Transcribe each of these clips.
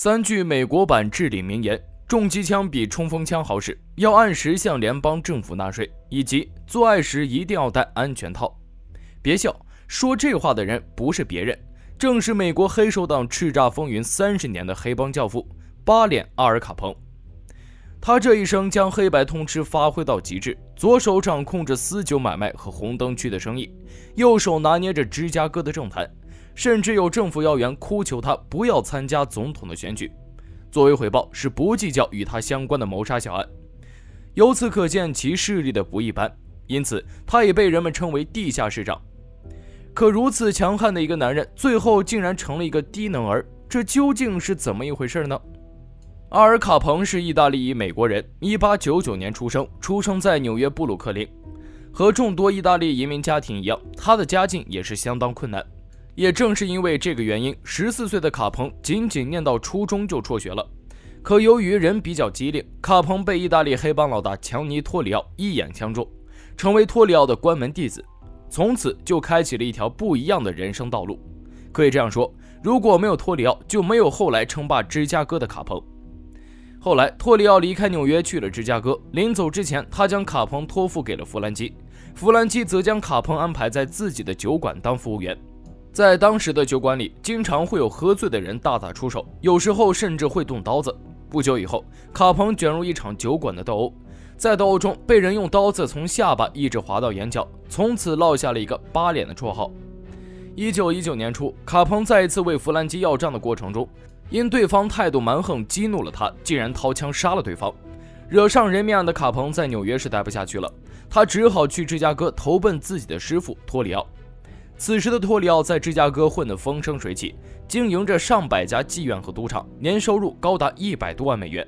三句美国版至理名言：重机枪比冲锋枪好使，要按时向联邦政府纳税，以及做爱时一定要戴安全套。别笑，说这话的人不是别人，正是美国黑手党叱咤风云三十年的黑帮教父巴脸阿尔卡彭。他这一生将黑白通吃发挥到极致，左手掌控着私酒买卖和红灯区的生意，右手拿捏着芝加哥的政坛。甚至有政府要员哭求他不要参加总统的选举，作为回报是不计较与他相关的谋杀小案。由此可见其势力的不一般，因此他也被人们称为地下市长。可如此强悍的一个男人，最后竟然成了一个低能儿，这究竟是怎么一回事呢？阿尔卡彭是意大利裔美国人，1899年出生，出生在纽约布鲁克林。和众多意大利移民家庭一样，他的家境也是相当困难。也正是因为这个原因，十四岁的卡彭仅仅念到初中就辍学了。可由于人比较机灵，卡彭被意大利黑帮老大强尼托里奥一眼相中，成为托里奥的关门弟子，从此就开启了一条不一样的人生道路。可以这样说，如果没有托里奥，就没有后来称霸芝加哥的卡彭。后来，托里奥离开纽约去了芝加哥，临走之前，他将卡彭托付给了弗兰基，弗兰基则将卡彭安排在自己的酒馆当服务员。在当时的酒馆里，经常会有喝醉的人大打出手，有时候甚至会动刀子。不久以后，卡彭卷入一场酒馆的斗殴，在斗殴中被人用刀子从下巴一直划到眼角，从此落下了一个“八脸”的绰号。一九一九年初，卡彭在一次为弗兰基要账的过程中，因对方态度蛮横激怒了他，竟然掏枪杀了对方，惹上人命案的卡彭在纽约是待不下去了，他只好去芝加哥投奔自己的师傅托里奥。此时的托里奥在芝加哥混得风生水起，经营着上百家妓院和赌场，年收入高达一百多万美元。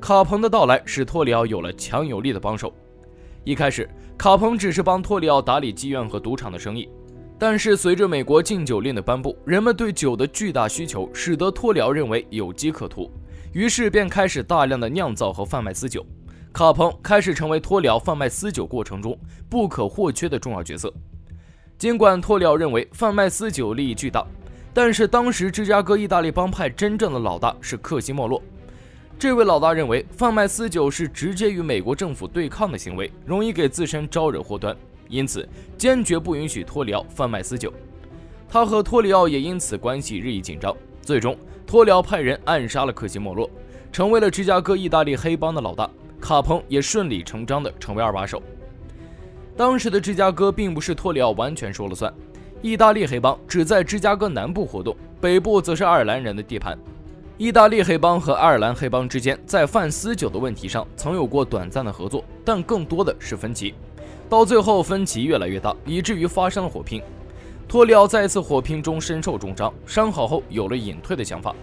卡彭的到来使托里奥有了强有力的帮手。一开始，卡彭只是帮托里奥打理妓院和赌场的生意，但是随着美国禁酒令的颁布，人们对酒的巨大需求使得托里奥认为有机可图，于是便开始大量的酿造和贩卖私酒。卡彭开始成为托里奥贩卖私酒过程中不可或缺的重要角色。尽管托里奥认为贩卖私酒利益巨大，但是当时芝加哥意大利帮派真正的老大是克西莫洛。这位老大认为贩卖私酒是直接与美国政府对抗的行为，容易给自身招惹祸端，因此坚决不允许托里奥贩卖私酒。他和托里奥也因此关系日益紧张。最终，托里奥派人暗杀了克西莫洛，成为了芝加哥意大利黑帮的老大。卡彭也顺理成章地成为二把手。当时的芝加哥并不是托里奥完全说了算，意大利黑帮只在芝加哥南部活动，北部则是爱尔兰人的地盘。意大利黑帮和爱尔兰黑帮之间在贩私酒的问题上曾有过短暂的合作，但更多的是分歧。到最后，分歧越来越大，以至于发生了火拼。托里奥在一次火拼中身受重伤，伤好后有了隐退的想法。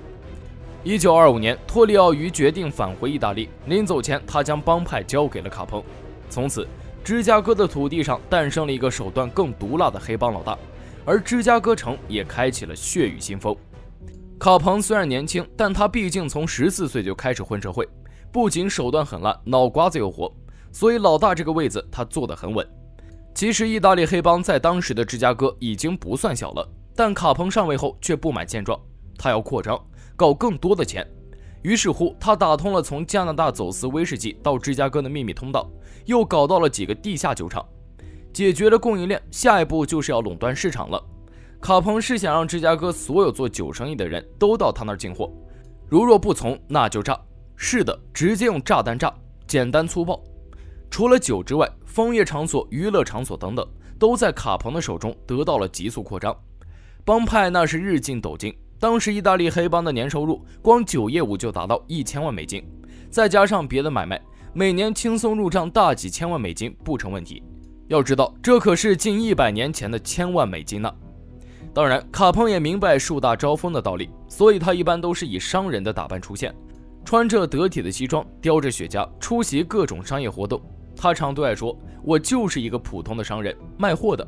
一九二五年，托里奥于决定返回意大利，临走前，他将帮派交给了卡彭，从此。芝加哥的土地上诞生了一个手段更毒辣的黑帮老大，而芝加哥城也开启了血雨腥风。卡彭虽然年轻，但他毕竟从十四岁就开始混社会，不仅手段狠辣，脑瓜子又活，所以老大这个位子他坐得很稳。其实意大利黑帮在当时的芝加哥已经不算小了，但卡彭上位后却不满现状，他要扩张，搞更多的钱。于是乎，他打通了从加拿大走私威士忌到芝加哥的秘密通道，又搞到了几个地下酒厂，解决了供应链。下一步就是要垄断市场了。卡彭是想让芝加哥所有做酒生意的人都到他那儿进货，如若不从，那就炸。是的，直接用炸弹炸，简单粗暴。除了酒之外，风月场所、娱乐场所等等，都在卡彭的手中得到了急速扩张。帮派那是日进斗金。当时，意大利黑帮的年收入光酒业务就达到一千万美金，再加上别的买卖，每年轻松入账大几千万美金不成问题。要知道，这可是近一百年前的千万美金呢。当然，卡彭也明白树大招风的道理，所以他一般都是以商人的打扮出现，穿着得体的西装，叼着雪茄，出席各种商业活动。他常对外说：“我就是一个普通的商人，卖货的。”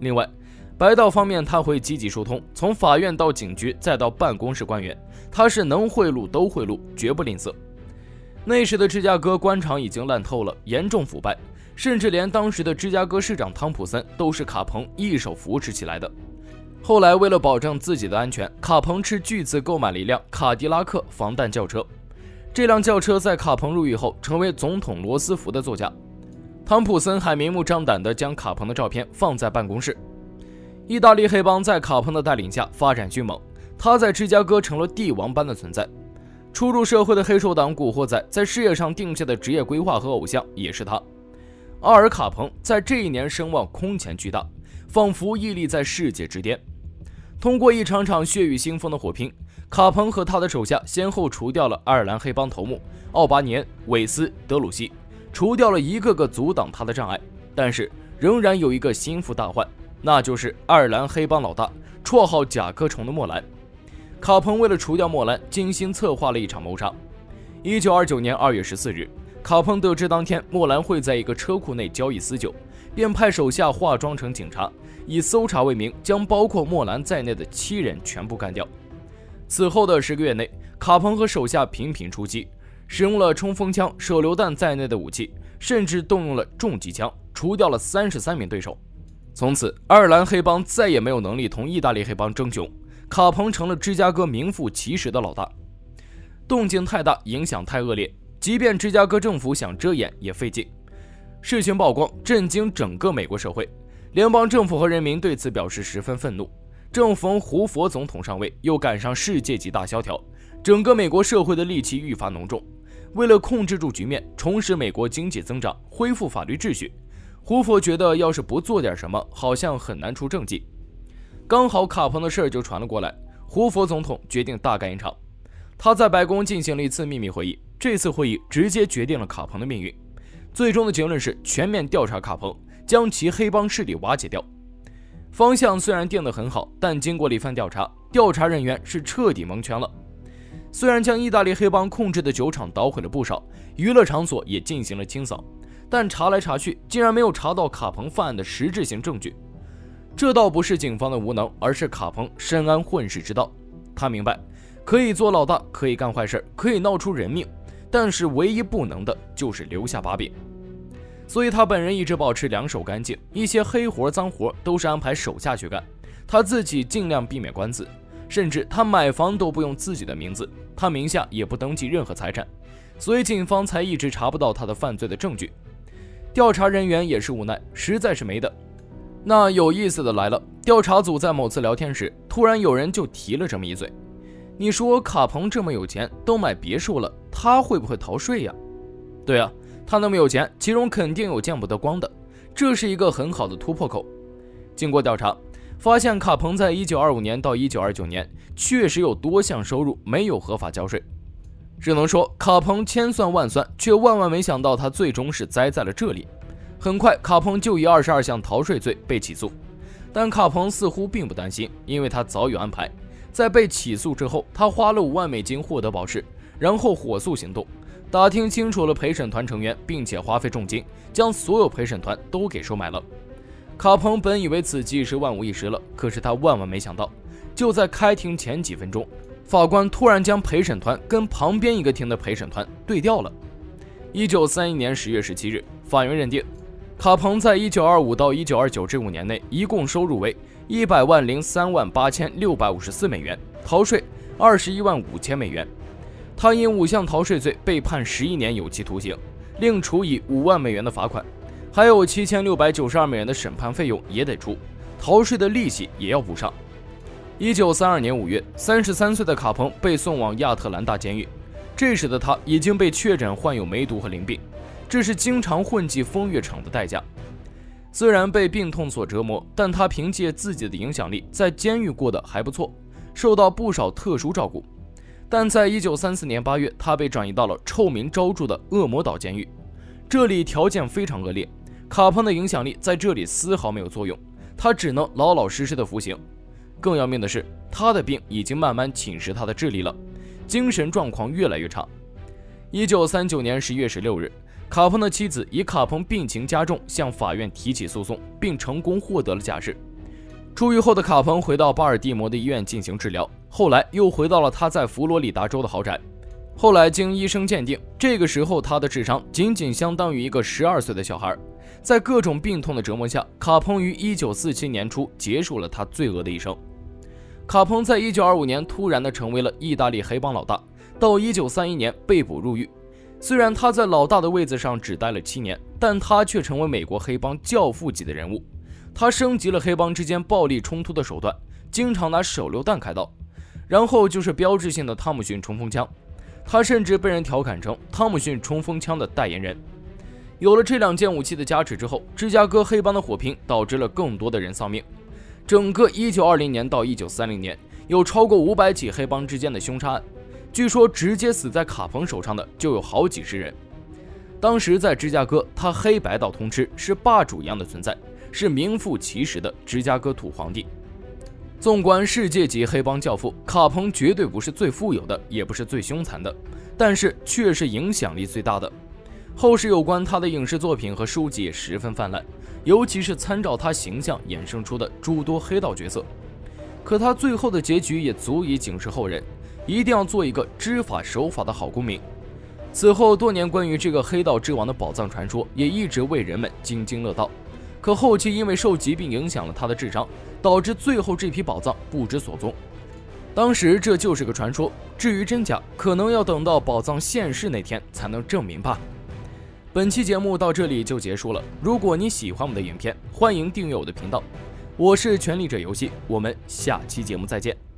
另外，白道方面，他会积极疏通，从法院到警局，再到办公室官员，他是能贿赂都贿赂，绝不吝啬。那时的芝加哥官场已经烂透了，严重腐败，甚至连当时的芝加哥市长汤普森都是卡彭一手扶持起来的。后来为了保证自己的安全，卡彭斥巨资购买了一辆卡迪拉克防弹轿车。这辆轿车在卡彭入狱后成为总统罗斯福的座驾。汤普森还明目张胆地将卡彭的照片放在办公室。意大利黑帮在卡彭的带领下发展迅猛，他在芝加哥成了帝王般的存在。初入社会的黑手党古惑仔在事业上定下的职业规划和偶像也是他。阿尔卡彭在这一年声望空前巨大，仿佛屹立在世界之巅。通过一场场血雨腥风的火拼，卡彭和他的手下先后除掉了爱尔兰黑帮头目奥巴年、韦斯、德鲁西，除掉了一个个阻挡他的障碍。但是仍然有一个心腹大患，那就是爱尔兰黑帮老大，绰号“甲壳虫”的莫兰。卡彭为了除掉莫兰，精心策划了一场谋杀。一九二九年二月十四日，卡彭得知当天莫兰会在一个车库内交易私酒，便派手下化妆成警察，以搜查为名，将包括莫兰在内的七人全部干掉。此后的十个月内，卡彭和手下频频出击，使用了冲锋枪、手榴弹在内的武器，甚至动用了重机枪，除掉了三十三名对手。从此，爱尔兰黑帮再也没有能力同意大利黑帮争雄。卡彭成了芝加哥名副其实的老大，动静太大，影响太恶劣，即便芝加哥政府想遮掩也费劲。事情曝光，震惊整个美国社会，联邦政府和人民对此表示十分愤怒。正逢胡佛总统上位，又赶上世界级大萧条，整个美国社会的戾气愈发浓重。为了控制住局面，重拾美国经济增长，恢复法律秩序，胡佛觉得要是不做点什么，好像很难出政绩。刚好卡彭的事儿就传了过来，胡佛总统决定大干一场。他在白宫进行了一次秘密会议，这次会议直接决定了卡彭的命运。最终的结论是全面调查卡彭，将其黑帮势力瓦解掉。方向虽然定得很好，但经过了一番调查，调查人员是彻底蒙圈了。虽然将意大利黑帮控制的酒厂捣毁了不少，娱乐场所也进行了清扫，但查来查去，竟然没有查到卡彭犯案的实质性证据。这倒不是警方的无能，而是卡彭深谙混世之道。他明白，可以做老大，可以干坏事，可以闹出人命，但是唯一不能的就是留下把柄。所以他本人一直保持两手干净，一些黑活脏活都是安排手下去干，他自己尽量避免官司，甚至他买房都不用自己的名字，他名下也不登记任何财产，所以警方才一直查不到他的犯罪的证据。调查人员也是无奈，实在是没得。那有意思的来了，调查组在某次聊天时，突然有人就提了这么一嘴：“你说卡彭这么有钱，都买别墅了，他会不会逃税呀？”“对啊，他那么有钱，其中肯定有见不得光的，这是一个很好的突破口。”经过调查，发现卡彭在1925年到1929年确实有多项收入没有合法交税，只能说卡彭千算万算，却万万没想到他最终是栽在了这里。很快，卡彭就以二十二项逃税罪被起诉，但卡彭似乎并不担心，因为他早有安排。在被起诉之后，他花了五万美金获得保释，然后火速行动，打听清楚了陪审团成员，并且花费重金将所有陪审团都给收买了。卡彭本以为此计是万无一失了，可是他万万没想到，就在开庭前几分钟，法官突然将陪审团跟旁边一个庭的陪审团对调了。一九三一年十月十七日，法院认定。卡彭在一九二五到一九二九这五年内，一共收入为一百万零三万八千六百五十四美元，逃税二十一万五千美元。他因五项逃税罪被判十一年有期徒刑，另处以五万美元的罚款，还有七千六百九十二美元的审判费用也得出，逃税的利息也要补上。一九三二年五月，三十三岁的卡彭被送往亚特兰大监狱，这时的他已经被确诊患有梅毒和淋病。这是经常混迹风月场的代价。虽然被病痛所折磨，但他凭借自己的影响力，在监狱过得还不错，受到不少特殊照顾。但在一九三四年八月，他被转移到了臭名昭著的恶魔岛监狱，这里条件非常恶劣。卡彭的影响力在这里丝毫没有作用，他只能老老实实的服刑。更要命的是，他的病已经慢慢侵蚀他的智力了，精神状况越来越差。一九三九年十一月十六日。卡彭的妻子以卡彭病情加重向法院提起诉讼，并成功获得了假释。出狱后的卡彭回到巴尔的摩的医院进行治疗，后来又回到了他在佛罗里达州的豪宅。后来经医生鉴定，这个时候他的智商仅仅相当于一个十二岁的小孩。在各种病痛的折磨下，卡彭于一九四七年初结束了他罪恶的一生。卡彭在一九二五年突然的成为了意大利黑帮老大，到一九三一年被捕入狱。虽然他在老大的位子上只待了七年，但他却成为美国黑帮教父级的人物。他升级了黑帮之间暴力冲突的手段，经常拿手榴弹开刀，然后就是标志性的汤姆逊冲锋枪。他甚至被人调侃成汤姆逊冲锋枪的代言人。有了这两件武器的加持之后，芝加哥黑帮的火拼导致了更多的人丧命。整个1920年到1930年，有超过500起黑帮之间的凶杀案，据说直接死在卡彭手上的就有好几十人。当时在芝加哥，他黑白道通吃，是霸主一样的存在，是名副其实的芝加哥土皇帝。纵观世界级黑帮教父，卡彭绝对不是最富有的，也不是最凶残的，但是却是影响力最大的。后世有关他的影视作品和书籍也十分泛滥，尤其是参照他形象衍生出的诸多黑道角色。可他最后的结局也足以警示后人，一定要做一个知法守法的好公民。此后多年，关于这个黑道之王的宝藏传说也一直为人们津津乐道。可后期因为受疾病影响了他的智商，导致最后这批宝藏不知所踪。当时这就是个传说，至于真假，可能要等到宝藏现世那天才能证明吧。本期节目到这里就结束了。如果你喜欢我们的影片，欢迎订阅我的频道。我是权力者游戏，我们下期节目再见。